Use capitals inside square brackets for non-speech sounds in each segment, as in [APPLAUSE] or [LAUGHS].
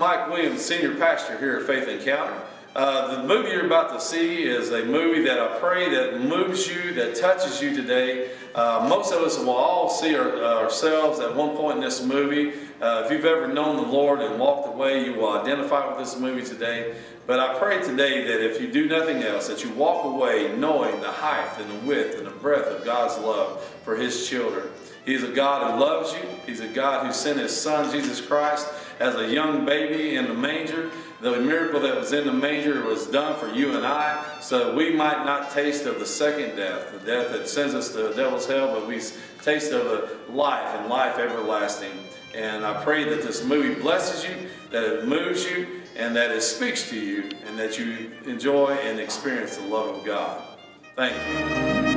Mike Williams, Senior Pastor here at Faith Encounter. Uh, the movie you're about to see is a movie that I pray that moves you, that touches you today. Uh, most of us will all see our, uh, ourselves at one point in this movie. Uh, if you've ever known the Lord and walked away, you will identify with this movie today. But I pray today that if you do nothing else, that you walk away knowing the height and the width and the breadth of God's love for His children. He's a God who loves you. He's a God who sent His Son, Jesus Christ, as a young baby in the manger. The miracle that was in the manger was done for you and I, so we might not taste of the second death, the death that sends us to the devil's hell, but we taste of the life and life everlasting. And I pray that this movie blesses you, that it moves you, and that it speaks to you, and that you enjoy and experience the love of God. Thank you.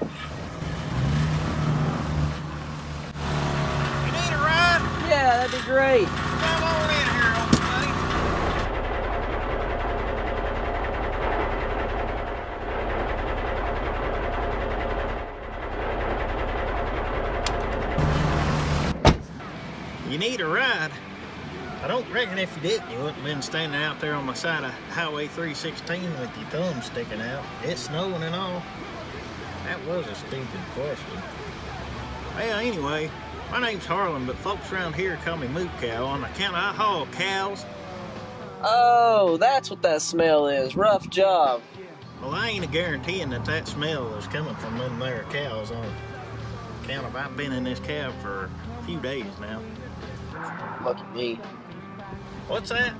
You need a ride? Yeah, that'd be great. Come on in here, old buddy. You need a ride? I don't reckon if you didn't, you wouldn't have been standing out there on the side of Highway 316 with your thumb sticking out. It's snowing and all. That was a stupid question. Well, anyway, my name's Harlan, but folks around here call me Moo Cow on account I haul cows. Oh, that's what that smell is. Rough job. Well, I ain't a guaranteeing that that smell is coming from them there cows on account of I've been in this cab for a few days now. Lucky me. What's that?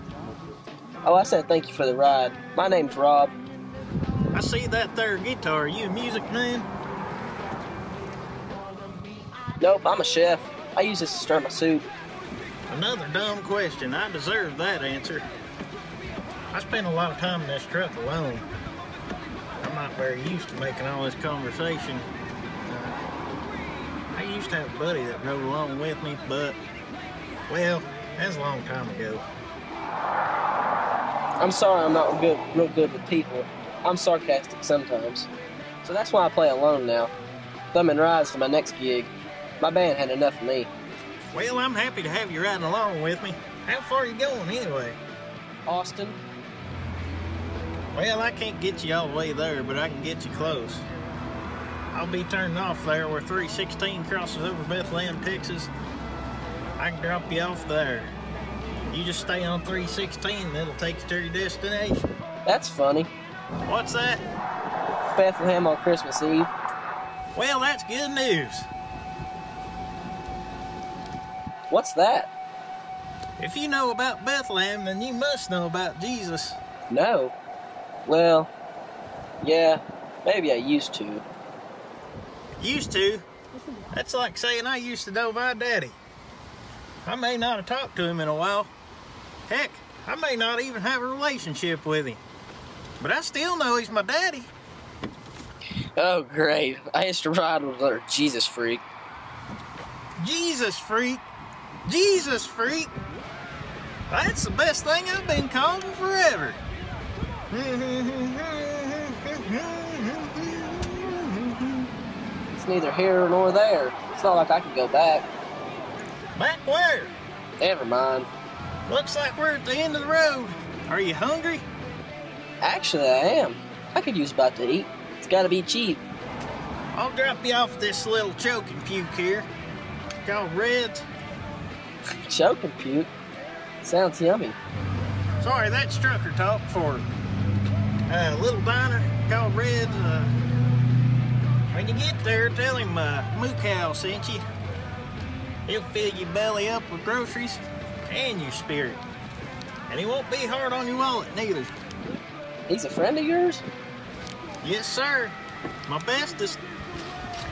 Oh, I said thank you for the ride. My name's Rob. I see that there guitar. You a music man? Nope, I'm a chef. I use this to stir my soup. Another dumb question. I deserve that answer. I spend a lot of time in this truck alone. I'm not very used to making all this conversation. Uh, I used to have a buddy that rode along with me, but, well, that's a long time ago. I'm sorry I'm not good, real good with people. I'm sarcastic sometimes. So that's why I play alone now. Thumbing rides to my next gig. My band had enough of me. Well, I'm happy to have you riding along with me. How far are you going anyway? Austin, Well, I can't get you all the way there, but I can get you close. I'll be turning off there where 316 crosses over Bethlehem, Texas. I can drop you off there. You just stay on 316 and it'll take you to your destination. that's funny. What's that? Bethlehem on Christmas Eve. Well, that's good news. What's that? If you know about Bethlehem, then you must know about Jesus. No. Well, yeah, maybe I used to. Used to. That's like saying I used to know my daddy. I may not have talked to him in a while. Heck, I may not even have a relationship with him. But I still know he's my daddy. Oh, great. I used to ride with a Jesus freak. Jesus freak. Jesus freak. That's the best thing I've been called forever. It's neither here nor there. It's not like I can go back. Back where? Never mind. Looks like we're at the end of the road. Are you hungry? Actually, I am. I could use about to eat. It's gotta be cheap. I'll drop you off this little choking puke here. Called Reds. [LAUGHS] Choking puke. Sounds yummy. Sorry, that's trucker talk for a little diner called Reds. Uh, when you get there, tell him uh, Moo Cow sent you. He'll fill your belly up with groceries and your spirit. And he won't be hard on your wallet neither. He's a friend of yours? Yes, sir. My bestest.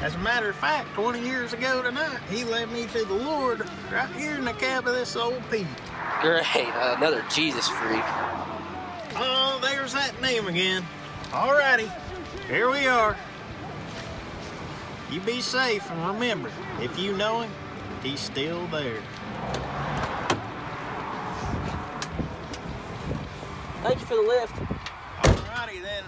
As a matter of fact, 20 years ago tonight, he led me to the Lord right here in the cab of this old Pete. Great, [LAUGHS] another Jesus freak. Oh, there's that name again. Alrighty, here we are. You be safe and remember, if you know him, he's still there. Thank you for the lift. Then.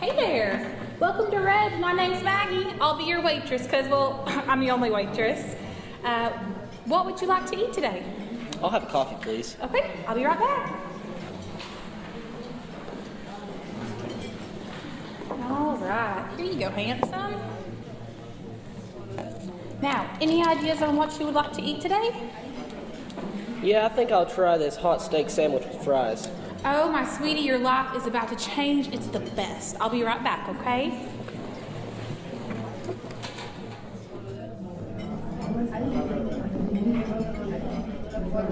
Hey there. Welcome to Red. My name's Maggie. I'll be your waitress because, well, [CLEARS THROAT] I'm the only waitress. Uh, what would you like to eat today? I'll have a coffee, please. Okay, I'll be right back. All right. Here you go, handsome. Now, any ideas on what you would like to eat today? Yeah, I think I'll try this hot steak sandwich with fries. Oh, my sweetie, your life is about to change. It's the best. I'll be right back, okay? Well,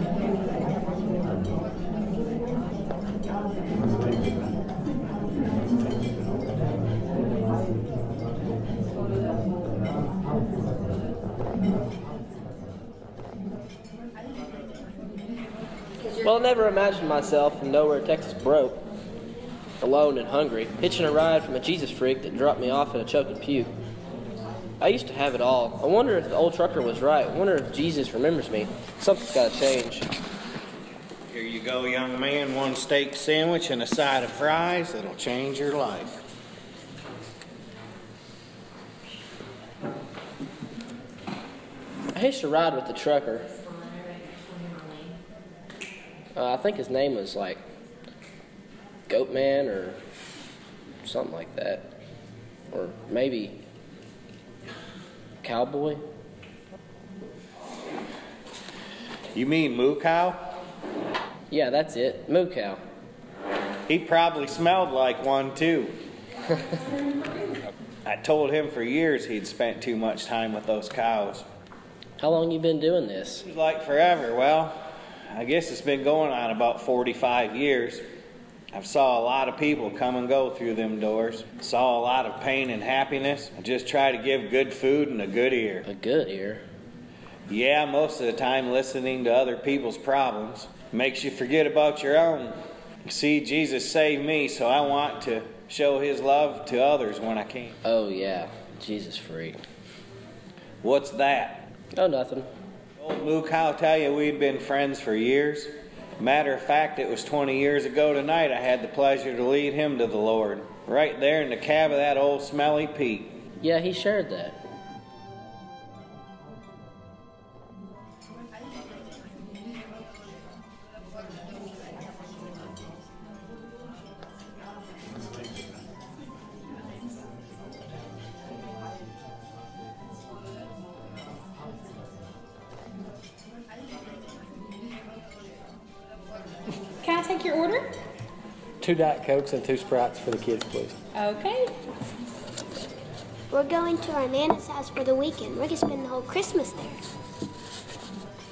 I never imagined myself in nowhere Texas broke, alone and hungry, hitching a ride from a Jesus freak that dropped me off in a choking puke. I used to have it all. I wonder if the old trucker was right. I wonder if Jesus remembers me. Something's got to change. Here you go, young man. One steak sandwich and a side of fries. It'll change your life. I used to ride with the trucker. Uh, I think his name was like Goatman or something like that. Or maybe Cowboy. You mean Moo Cow? Yeah, that's it. Moo Cow. He probably smelled like one too. [LAUGHS] I told him for years he'd spent too much time with those cows. How long you been doing this? Seems like forever. Well, I guess it's been going on about 45 years. I've saw a lot of people come and go through them doors. Saw a lot of pain and happiness. I just try to give good food and a good ear. A good ear. Yeah, most of the time listening to other people's problems makes you forget about your own. See, Jesus saved me, so I want to show his love to others when I can. Oh yeah, Jesus freak. What's that? Oh nothing. Old Mook, I'll tell you, we'd been friends for years. Matter of fact, it was 20 years ago tonight I had the pleasure to lead him to the Lord. Right there in the cab of that old smelly Pete. Yeah, he shared that. Your order? Two Diet Cokes and two Sprites for the kids, please. Okay. We're going to our Nana's house for the weekend. We're going to spend the whole Christmas there.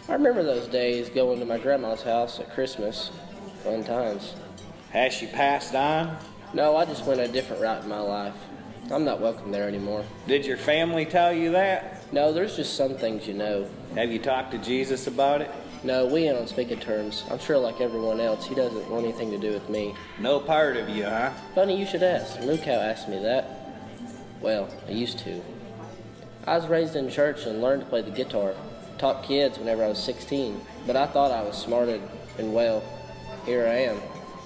I remember those days going to my grandma's house at Christmas. Fun times. Has she passed on? No, I just went a different route in my life. I'm not welcome there anymore. Did your family tell you that? No, there's just some things you know. Have you talked to Jesus about it? No, we ain't on speaking terms. I'm sure, like everyone else, he doesn't want anything to do with me. No part of you, huh? Funny you should ask. Luke asked me that. Well, I used to. I was raised in church and learned to play the guitar. Taught kids whenever I was 16, but I thought I was smart and- and well, here I am.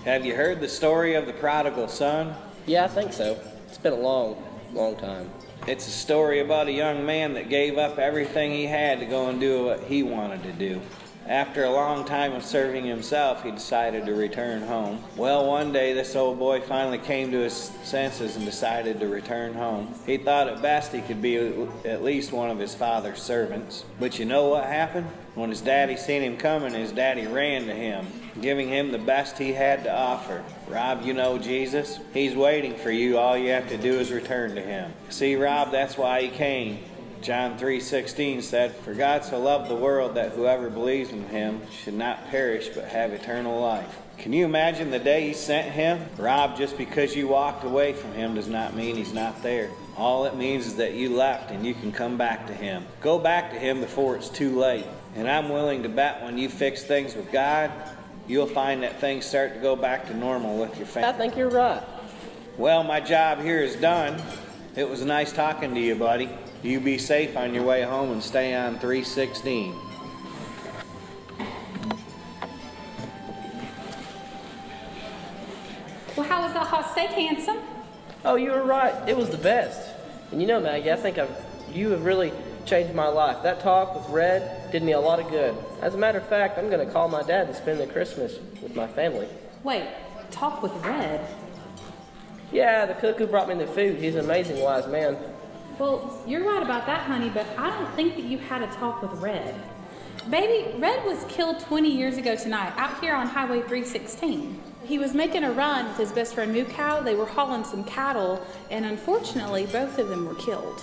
Have you heard the story of the prodigal son? Yeah, I think so. It's been a long, long time. It's a story about a young man that gave up everything he had to go and do what he wanted to do. After a long time of serving himself, he decided to return home. Well, one day this old boy finally came to his senses and decided to return home. He thought at best he could be at least one of his father's servants. But you know what happened? When his daddy seen him coming, his daddy ran to him, giving him the best he had to offer. Rob, you know Jesus? He's waiting for you. All you have to do is return to him. See, Rob, that's why he came. John 3:16 said, "For God so loved the world that whoever believes in him should not perish but have eternal life." Can you imagine the day he sent him? Rob, just because you walked away from him does not mean he's not there. All it means is that you left and you can come back to him. Go back to him before it's too late. And I'm willing to bet when you fix things with God, you'll find that things start to go back to normal with your family. I think you're right. Well, my job here is done. It was nice talking to you, buddy. You be safe on your way home and stay on 316. Well, how was that hot steak, handsome? Oh, you were right. It was the best. And you know, Maggie, I think I've, you have really changed my life. That talk with Red did me a lot of good. As a matter of fact, I'm going to call my dad and spend the Christmas with my family. Wait, talk with Red? Yeah, the cook who brought me the food. He's an amazing wise man. Well, you're right about that, honey, but I don't think that you had a talk with Red. Baby, Red was killed 20 years ago tonight out here on Highway 316. He was making a run with his best friend Moo Cow. They were hauling some cattle, and unfortunately, both of them were killed.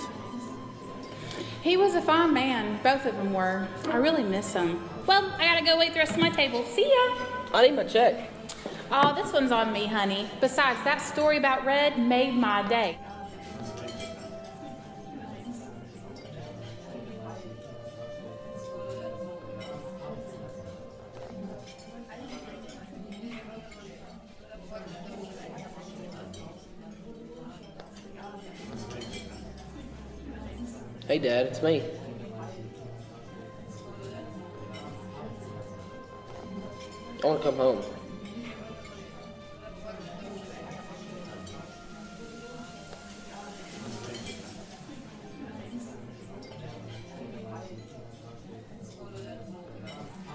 He was a fine man, both of them were. I really miss him. Well, I gotta go wait the rest of my table. See ya! I need my check. Oh, this one's on me, honey. Besides, that story about Red made my day. Hey, Dad, it's me. I want to come home.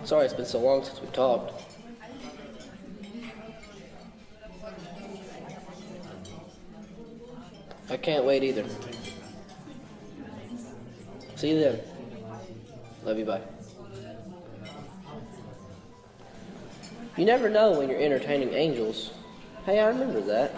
Sorry it's been so long since we talked. I can't wait either. See you then. Love you, bye. You never know when you're entertaining angels. Hey, I remember that.